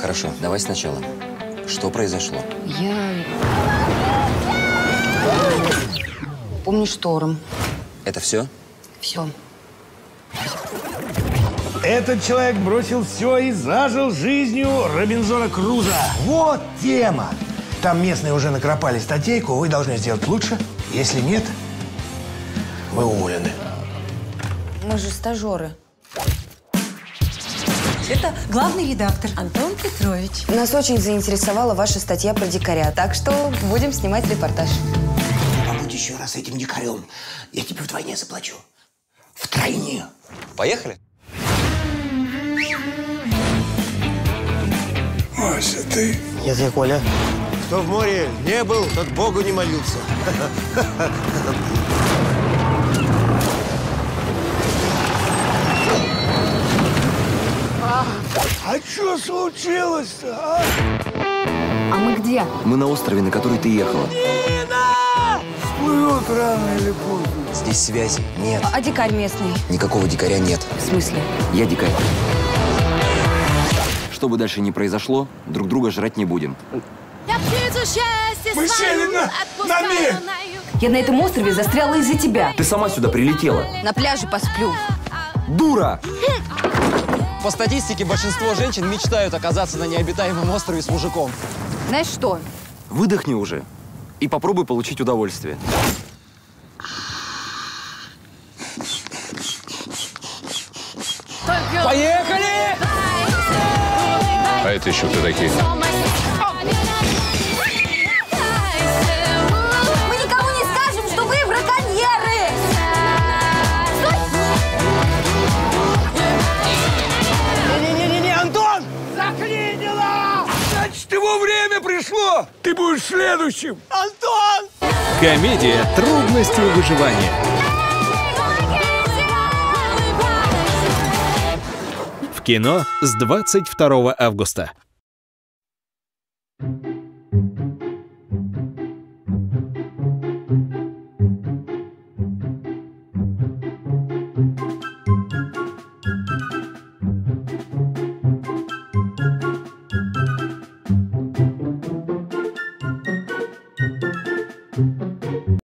Хорошо, давай сначала. Что произошло? Я... Помню шторм. Это все? Все. Этот человек бросил все и зажил жизнью Робинзона Круза. Вот тема. Там местные уже накропали статейку, вы должны сделать лучше. Если нет, вы уволены. Мы же стажеры. Это главный редактор Антон Петрович. Нас очень заинтересовала ваша статья про дикаря, так что будем снимать репортаж. Побудь еще раз этим дикарем. Я тебе вдвойне заплачу. Втройне. Поехали? Вася, ты? Нет, я Коля. Кто в море не был, тот Богу не молился. что случилось-то, а? А мы где? Мы на острове, на который ты ехала. Всплывет рано или поздно. Здесь связи нет. А дикарь местный? Никакого дикаря нет. В смысле? Я дикарь. Что бы дальше ни произошло, друг друга жрать не будем. Мы сели на, на мель. Я на этом острове застряла из-за тебя. Ты сама сюда прилетела. На пляже посплю. Дура! По статистике, большинство женщин мечтают оказаться на необитаемом острове с мужиком. Знаешь что? Выдохни уже и попробуй получить удовольствие. Поехали! А это еще кто такие? Значит, его время пришло. Ты будешь следующим. Антон! Комедия «Трудности выживания». В кино с 22 августа.